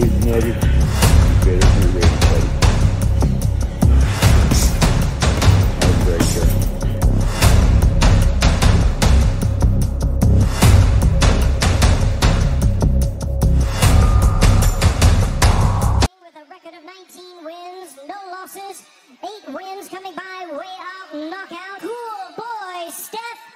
weak nugget, you Eight wins coming by way out knockout. Cool boy, Steph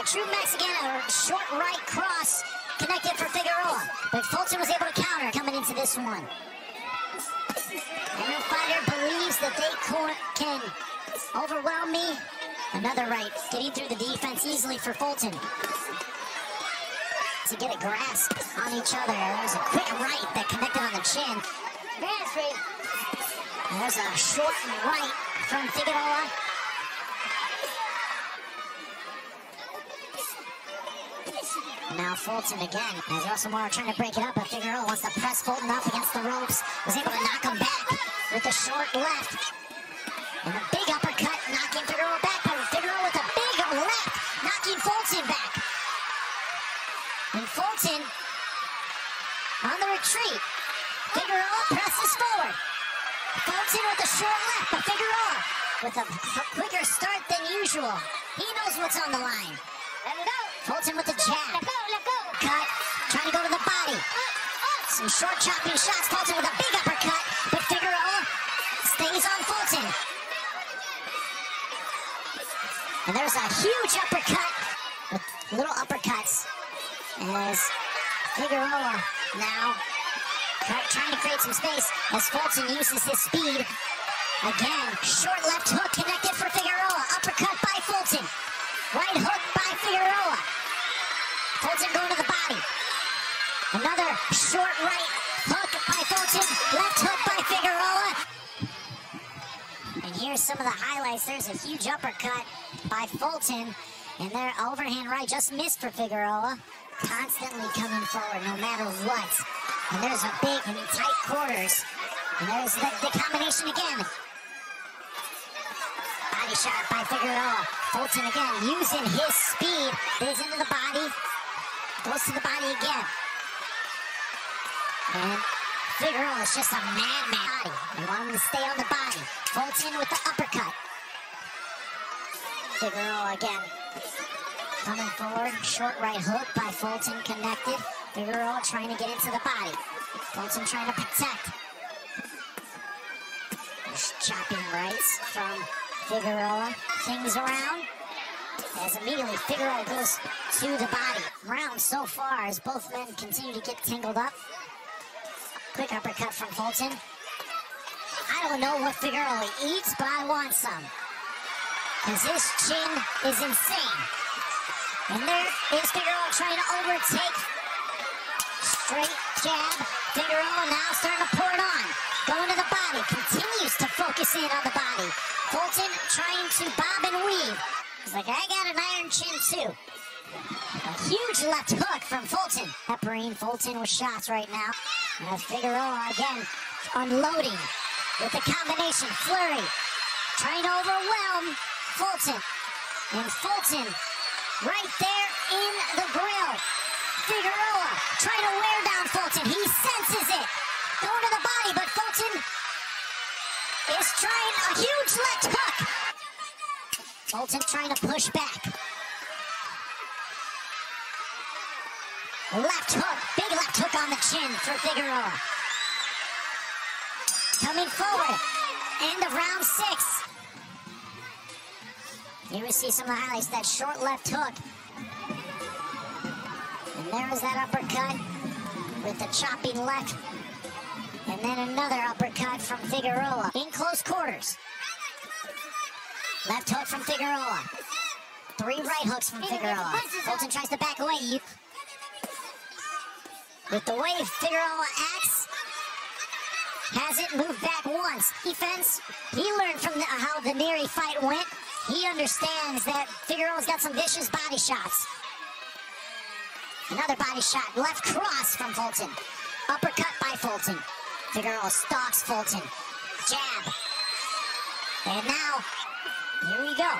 a true Mexican, a short right cross connected for Figueroa. But Fulton was able to counter coming into this one. Every fighter believes that they can overwhelm me. Another right, getting through the defense easily for Fulton. To get a grasp on each other. There's a quick right that connected on the chin. There's a short right from Figueroa. Now Fulton again, as Moore trying to break it up, but Figueroa wants to press Fulton up against the ropes. Was able to knock him back with a short left. And a big uppercut knocking Figueroa back, but Figueroa with a big left knocking Fulton back. And Fulton on the retreat. Figueroa presses forward. Fulton with a short left, but Figueroa with a quicker start than usual. He knows what's on the line. Fulton with the jab. Some short chopping shots. Fulton with a big uppercut. But Figueroa stays on Fulton. And there's a huge uppercut with little uppercuts. As Figueroa now trying to create some space as Fulton uses his speed. Again, short left hook connected for Figueroa. Uppercut by Fulton. Right hook here's some of the highlights. There's a huge uppercut by Fulton. And their overhand right just missed for Figueroa. Constantly coming forward no matter what. And there's a big and tight quarters. And there's the, the combination again. Body shot by Figueroa. Fulton again using his speed. Digs into the body. Goes to the body again. And Figueroa is just a madman. They want him to stay on the body. Fulton with the uppercut. Figueroa again. Coming forward. Short right hook by Fulton connected. Figueroa trying to get into the body. Fulton trying to protect. Chopping rights from Figueroa. Things around. As immediately Figueroa goes to the body. Round so far as both men continue to get tangled up. Quick uppercut from Fulton. I don't know what the Figueroa eats, but I want some. Because his chin is insane. And there is Figueroa trying to overtake. Straight jab. Figueroa now starting to pour it on. Going to the body. Continues to focus in on the body. Fulton trying to bob and weave. He's like, I got an iron chin too. A huge left hook from Fulton. Peppering Fulton with shots right now. And Figueroa again unloading with the combination. Flurry trying to overwhelm Fulton. And Fulton right there in the grill. Figueroa trying to wear down Fulton. He senses it. Going to the body, but Fulton is trying a huge left hook. Fulton trying to push back. Left hook, big left hook on the chin for Figueroa. Coming forward, end of round six. Here we see some of the highlights, that short left hook. And there is that uppercut with the chopping left. And then another uppercut from Figueroa in close quarters. Left hook from Figueroa. Three right hooks from Figueroa. Fulton tries to back away. With the way Figueroa acts, hasn't moved back once. Defense, he learned from the, how the Nery fight went. He understands that Figueroa's got some vicious body shots. Another body shot, left cross from Fulton. Uppercut by Fulton. Figueroa stalks Fulton. Jab. And now, here we go.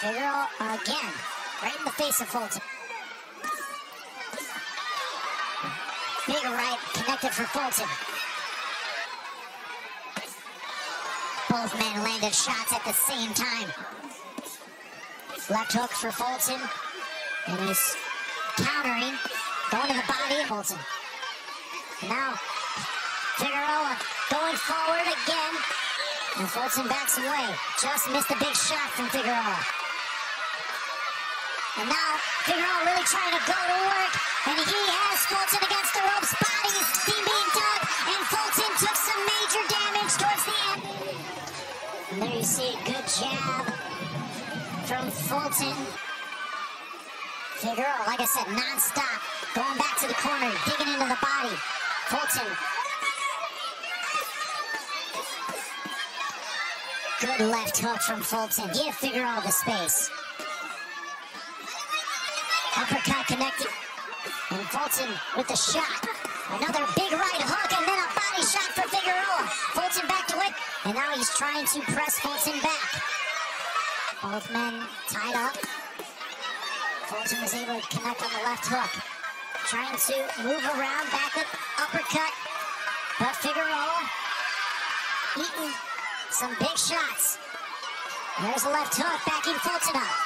Figueroa again, right in the face of Fulton. Big right connected for Fulton. Both men landed shots at the same time. Left hook for Fulton. And he's countering. Going to the body. Of Fulton Now, Figueroa going forward again. And Fulton backs away. Just missed a big shot from Figueroa. And now Figueroa really trying to go to work. And he has Fulton against the ropes. Bodies being dug. And Fulton took some major damage towards the end. And there you see a good jab from Fulton. Figueroa, like I said, non-stop. Going back to the corner, digging into the body. Fulton. Good left hook from Fulton. Give Figueroa the space. Uppercut connected. And Fulton with the shot. Another big right hook and then a body shot for Figueroa. Fulton back to it. And now he's trying to press Fulton back. Both men tied up. Fulton was able to connect on the left hook. Trying to move around, back up, uppercut. But Figueroa eating some big shots. There's a left hook, backing Fulton up.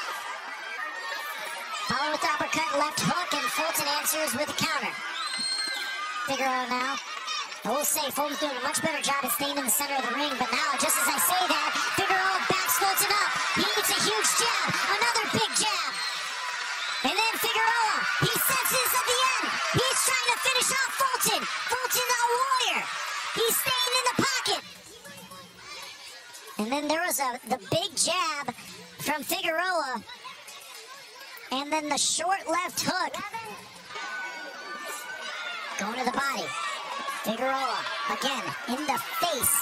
Follow with uppercut, left hook, and Fulton answers with a counter. Figueroa now. I will say Fulton's doing a much better job at staying in the center of the ring, but now, just as I say that, Figueroa backs Fulton up. He hits a huge jab, another big jab. And then Figueroa, he senses at the end. He's trying to finish off Fulton. Fulton, a warrior. He's staying in the pocket. And then there was a the big jab from Figueroa. And then the short left hook. Going to the body. Figueroa, again, in the face.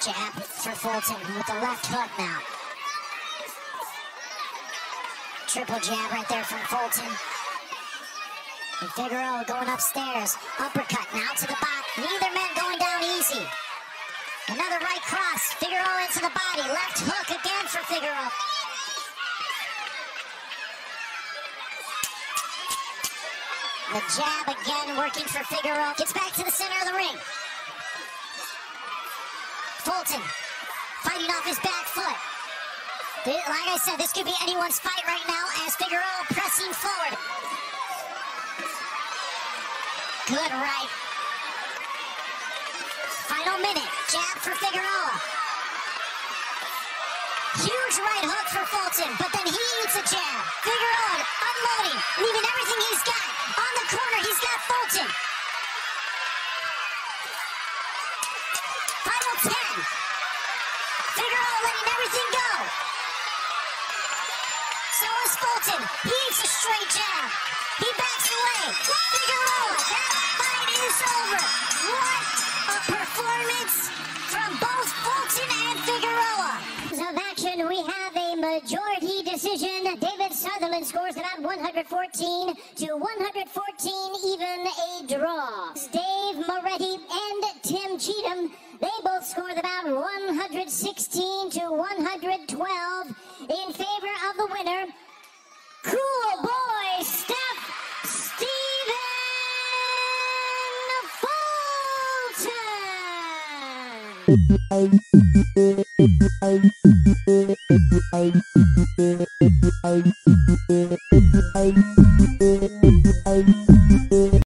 Jab for Fulton with the left hook now. Triple jab right there from Fulton. And Figueroa going upstairs. Uppercut now to the bot. Neither man going down easy. Another right cross. Figueroa into the body. Left hook again for Figueroa. The jab again working for Figueroa. Gets back to the center of the ring. Fulton fighting off his back foot. Like I said, this could be anyone's fight right now as Figueroa pressing forward. Good right. Final minute. Jab for Figueroa. Huge right hook for Fulton, but then he eats a jab. Figueroa unloading, leaving everything he's got. On the corner, he's got Fulton. Final 10. Figueroa letting everything go. So is Fulton. He eats a straight jab. Action, we have a majority decision. David Sutherland scores at 114 to 114, even a draw. Dave Moretti and Tim Cheatham, they both scored about 116 to 112 in favor of the winner. Cool Thank you.